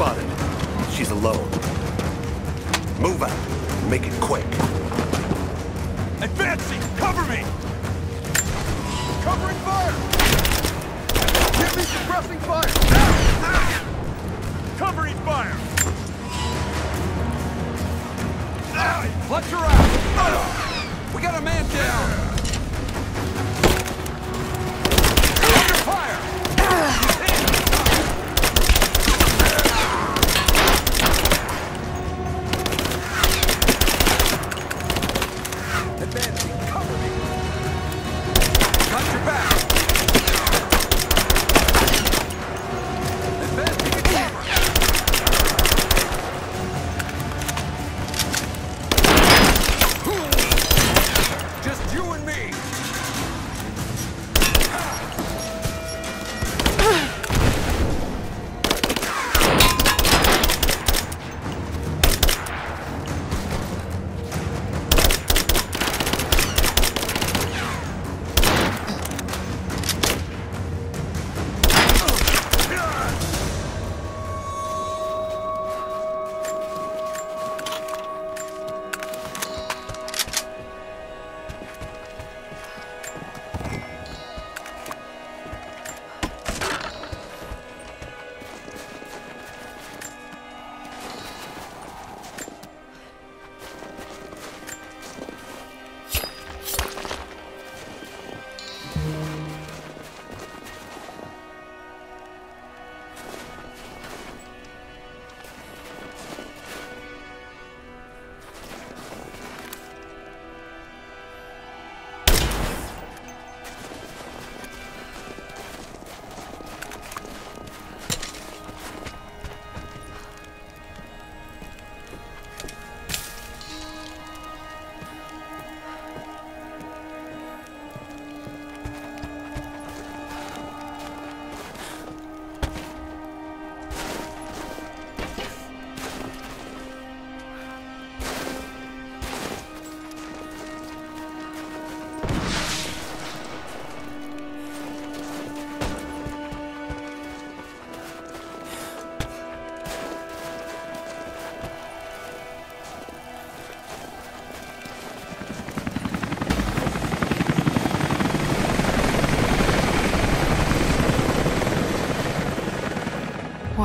spotted. She's alone. Move out. Make it quick. Advancing! Cover me! Covering fire! Give me suppressing fire! Ah! Ah! Covering fire! Ah! her out! We got a man down!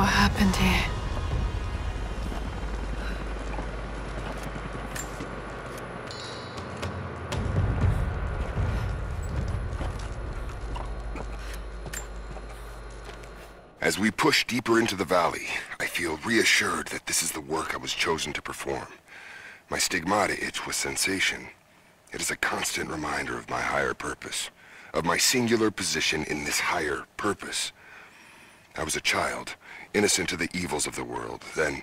What happened here? As we push deeper into the valley, I feel reassured that this is the work I was chosen to perform. My stigmata itch with sensation. It is a constant reminder of my higher purpose, of my singular position in this higher purpose. I was a child, innocent to the evils of the world. Then,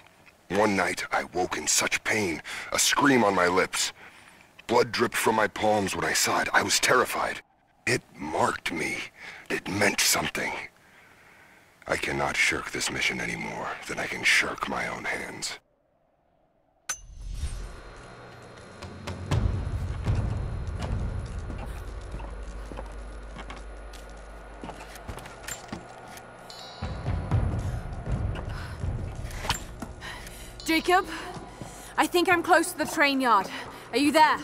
one night, I woke in such pain, a scream on my lips. Blood dripped from my palms when I saw it. I was terrified. It marked me. It meant something. I cannot shirk this mission any more than I can shirk my own hands. Jacob, I think I'm close to the train yard. Are you there?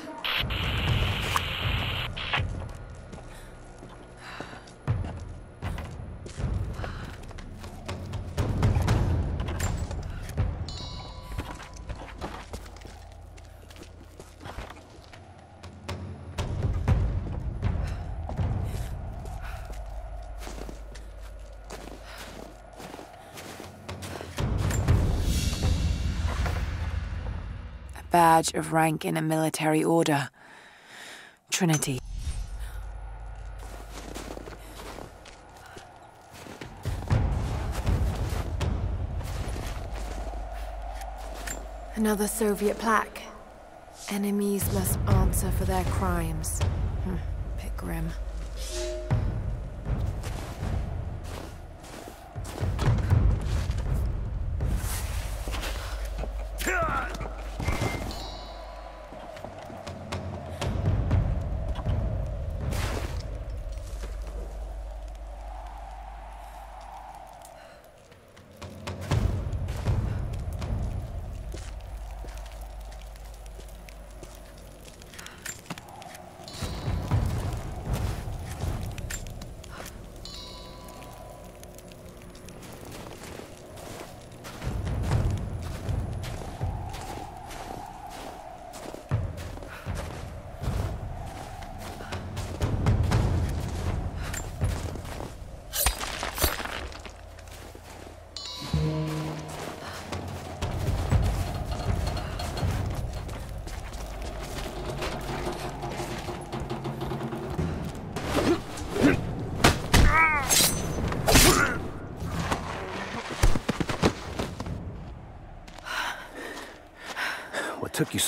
Badge of rank in a military order. Trinity. Another Soviet plaque. Enemies must answer for their crimes. Hmm, bit grim.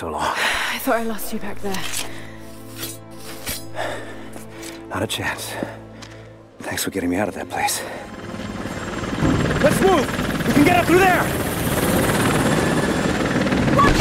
so long? I thought I lost you back there. Not a chance. Thanks for getting me out of that place. Let's move! We can get up through there! Watch